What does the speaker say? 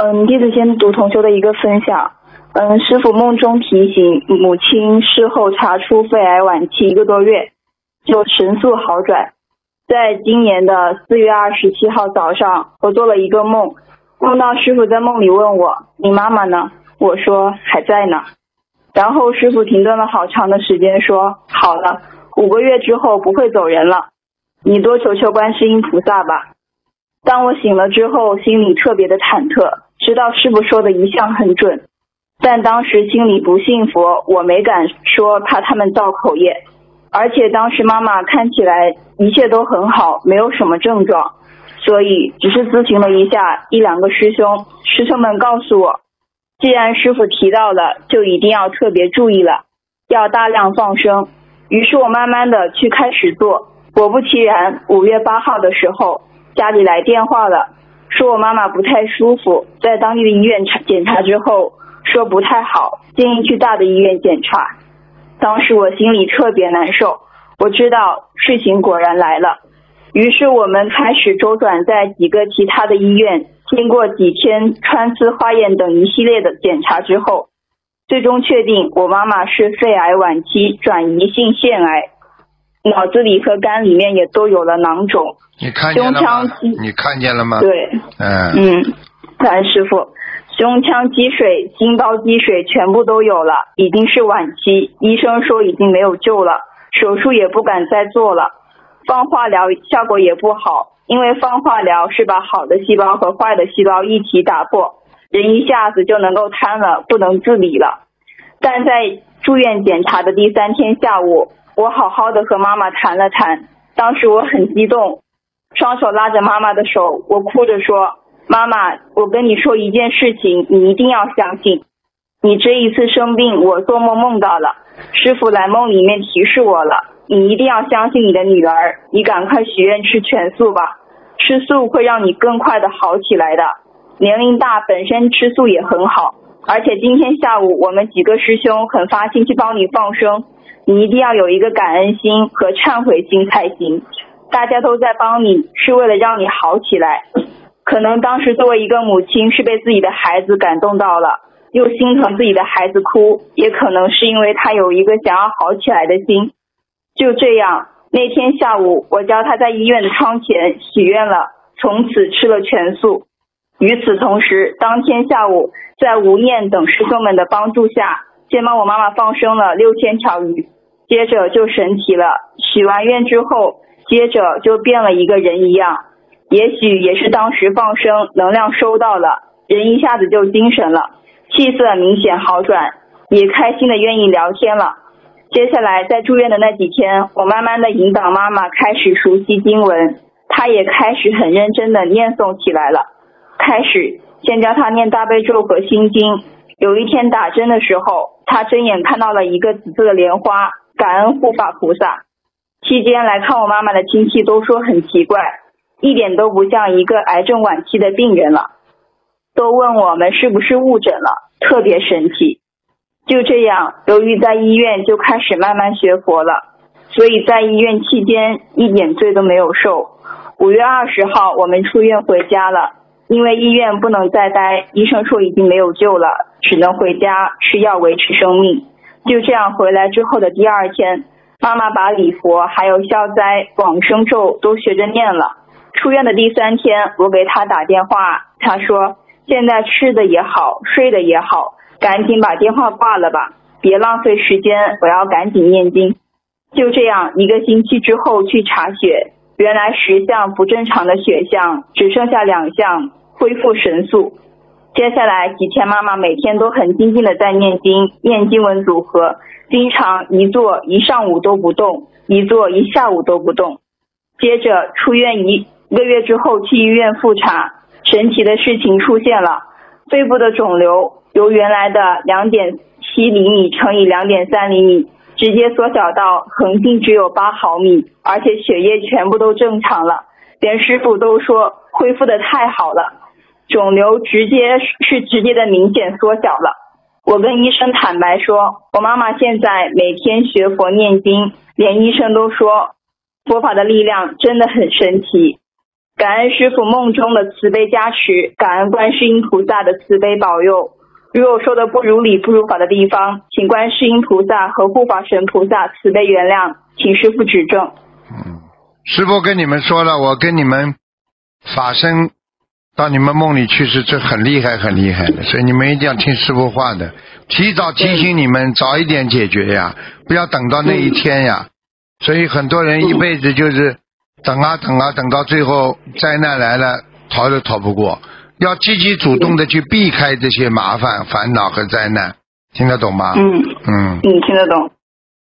嗯，弟子先读同修的一个分享。嗯，师傅梦中提醒母亲，事后查出肺癌晚期一个多月，就神速好转。在今年的四月二十七号早上，我做了一个梦，梦到师傅在梦里问我：“你妈妈呢？”我说：“还在呢。”然后师傅停顿了好长的时间，说：“好了，五个月之后不会走人了，你多求求观世音菩萨吧。”当我醒了之后，心里特别的忐忑，知道师傅说的一向很准。但当时心里不信佛，我没敢说，怕他们造口业。而且当时妈妈看起来一切都很好，没有什么症状，所以只是咨询了一下一两个师兄，师兄们告诉我，既然师傅提到了，就一定要特别注意了，要大量放生。于是我慢慢的去开始做，果不其然，五月八号的时候，家里来电话了，说我妈妈不太舒服，在当地的医院查检查之后。说不太好，建议去大的医院检查。当时我心里特别难受，我知道事情果然来了。于是我们开始周转在几个其他的医院，经过几天穿刺、化验等一系列的检查之后，最终确定我妈妈是肺癌晚期转移性腺癌，脑子里和肝里面也都有了囊肿。你看见了吗？你看见了吗？对，嗯嗯，感恩师傅。胸腔积水、心包积水全部都有了，已经是晚期，医生说已经没有救了，手术也不敢再做了，放化疗效果也不好，因为放化疗是把好的细胞和坏的细胞一起打破，人一下子就能够瘫了，不能自理了。但在住院检查的第三天下午，我好好的和妈妈谈了谈，当时我很激动，双手拉着妈妈的手，我哭着说。妈妈，我跟你说一件事情，你一定要相信。你这一次生病，我做梦梦到了，师傅来梦里面提示我了，你一定要相信你的女儿，你赶快许愿吃全素吧，吃素会让你更快的好起来的。年龄大本身吃素也很好，而且今天下午我们几个师兄很发心去帮你放生，你一定要有一个感恩心和忏悔心才行。大家都在帮你，是为了让你好起来。可能当时作为一个母亲是被自己的孩子感动到了，又心疼自己的孩子哭，也可能是因为他有一个想要好起来的心。就这样，那天下午我教他在医院的窗前许愿了，从此吃了全素。与此同时，当天下午在吴念等师兄们的帮助下，先帮我妈妈放生了六千条鱼，接着就神奇了，许完愿之后，接着就变了一个人一样。也许也是当时放生能量收到了，人一下子就精神了，气色明显好转，也开心的愿意聊天了。接下来在住院的那几天，我慢慢的引导妈妈开始熟悉经文，她也开始很认真的念诵起来了。开始先教他念大悲咒和心经。有一天打针的时候，他睁眼看到了一个紫色的莲花，感恩护法菩萨。期间来看我妈妈的亲戚都说很奇怪。一点都不像一个癌症晚期的病人了，都问我们是不是误诊了，特别神奇。就这样，由于在医院就开始慢慢学佛了，所以在医院期间一点罪都没有受。五月二十号我们出院回家了，因为医院不能再待，医生说已经没有救了，只能回家吃药维持生命。就这样回来之后的第二天，妈妈把礼佛还有消灾往生咒都学着念了。出院的第三天，我给他打电话，他说现在吃的也好，睡的也好，赶紧把电话挂了吧，别浪费时间，我要赶紧念经。就这样，一个星期之后去查血，原来十项不正常的血项只剩下两项，恢复神速。接下来几天，妈妈每天都很精进的在念经，念经文组合，经常一坐一上午都不动，一坐一下午都不动。接着出院一。一个月之后去医院复查，神奇的事情出现了，肺部的肿瘤由原来的两点七厘米乘以两点三厘米，直接缩小到横径只有八毫米，而且血液全部都正常了，连师傅都说恢复的太好了，肿瘤直接是直接的明显缩小了。我跟医生坦白说，我妈妈现在每天学佛念经，连医生都说佛法的力量真的很神奇。感恩师傅梦中的慈悲加持，感恩观世音菩萨的慈悲保佑。如有说的不如理、不如法的地方，请观世音菩萨和护法神菩萨慈悲原谅，请师傅指正。嗯，师傅跟你们说了，我跟你们法身到你们梦里去是这很厉害、很厉害的，所以你们一定要听师傅话的，提早提醒你们，早一点解决呀，不要等到那一天呀。所以很多人一辈子就是等啊等啊，等到最后灾难来了，逃都逃不过。要积极主动的去避开这些麻烦、烦恼和灾难，听得懂吗？嗯嗯你，听得懂。